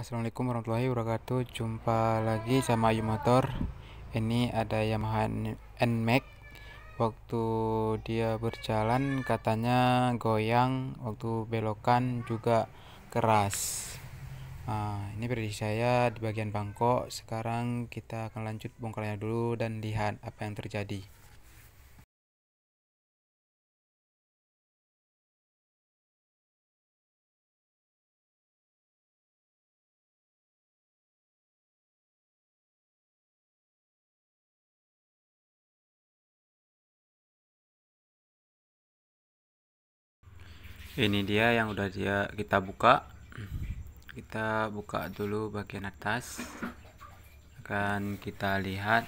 Assalamualaikum warahmatullahi wabarakatuh. Jumpa lagi sama Ayu Motor. Ini ada Yamaha NMAX. Waktu dia berjalan katanya goyang. Waktu belokan juga keras. Nah, Ini prediksi saya di bagian bangkok. Sekarang kita akan lanjut bongkarnya dulu Dan lihat apa yang terjadi ini dia yang udah dia kita buka. Kita buka dulu bagian atas. Akan kita lihat.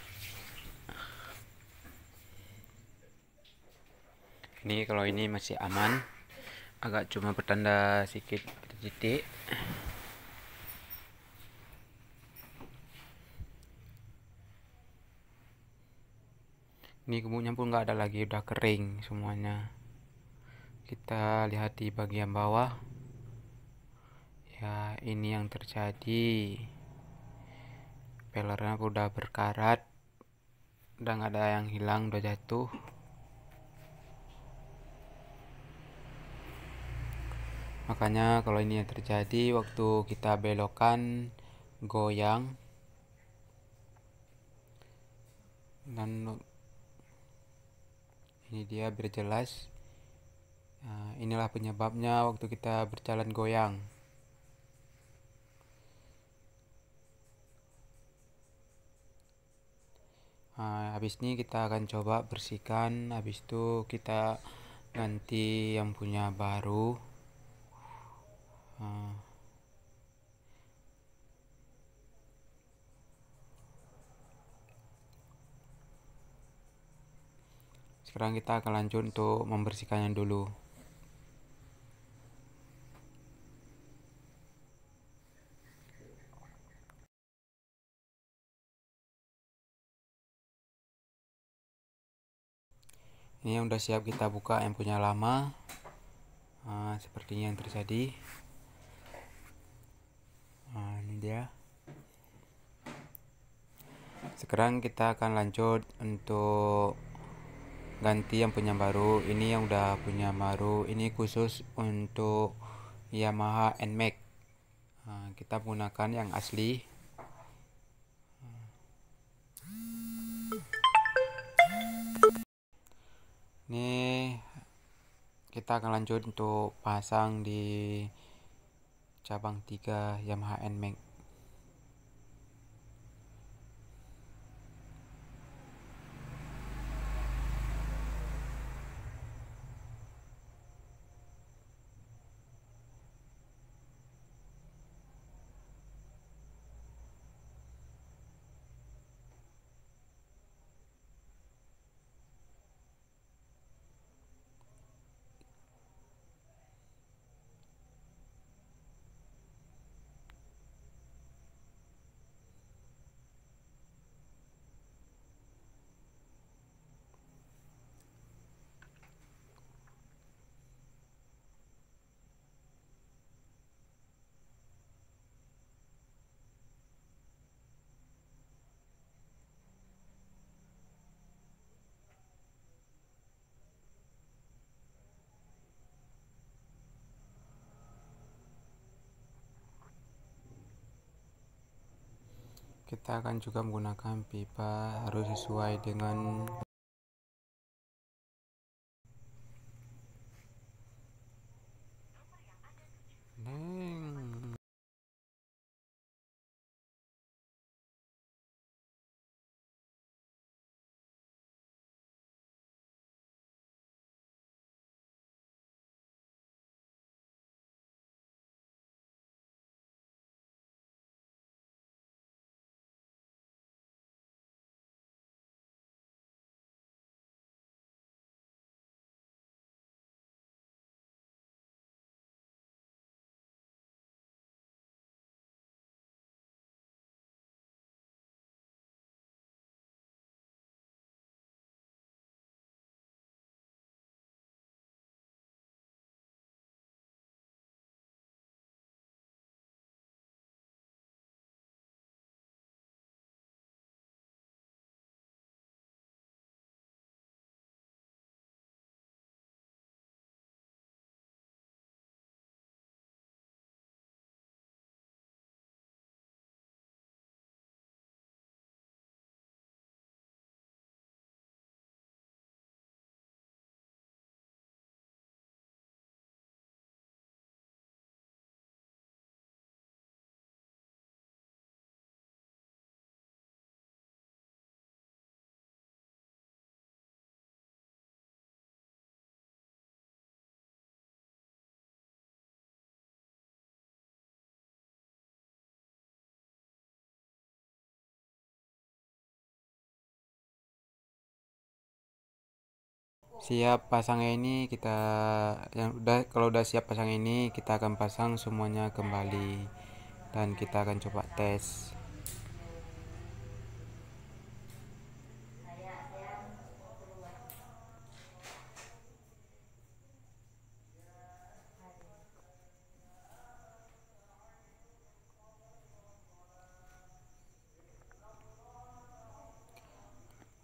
Ini kalau ini masih aman. Agak cuma bertanda sedikit titik ini kemudian pun nggak ada lagi udah kering semuanya kita lihat di bagian bawah. Ya ini yang terjadi. Pelernya udah berkarat udah nggak ada yang hilang udah jatuh. Makanya kalau ini yang terjadi waktu kita belokan goyang. Dan ini dia berjelas Nah, inilah penyebabnya waktu kita berjalan goyang. Nah, habis ini kita akan coba bersihkan, habis itu kita ganti yang punya baru. Nah. Sekarang kita akan lanjut untuk membersihkannya dulu. Ini yang udah siap kita buka yang punya lama. Nah, sepertinya yang terjadi. Nah ini dia. Sekarang kita akan lanjut untuk ganti yang punya baru. Ini yang udah punya baru. Ini khusus untuk Yamaha NMAX nah, kita menggunakan yang asli kita akan lanjut untuk pasang di cabang 3 Yamaha NMAX kita akan juga menggunakan pipa harus sesuai dengan siap pasang ini kita yang udah kalau udah siap pasang ini kita akan pasang semuanya kembali. Dan kita akan coba tes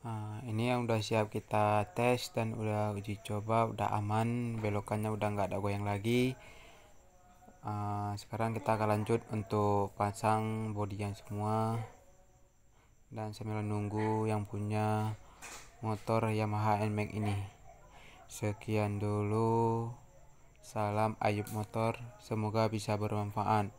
Nah, ini yang udah siap kita tes dan udah uji coba, udah aman, belokannya udah nggak ada goyang lagi. Uh, sekarang kita akan lanjut untuk pasang bodinya semua dan sambil nunggu yang punya motor Yamaha NMAX ini. Sekian dulu. Salam Ayub Motor, semoga bisa bermanfaat.